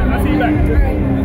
I'll see you back.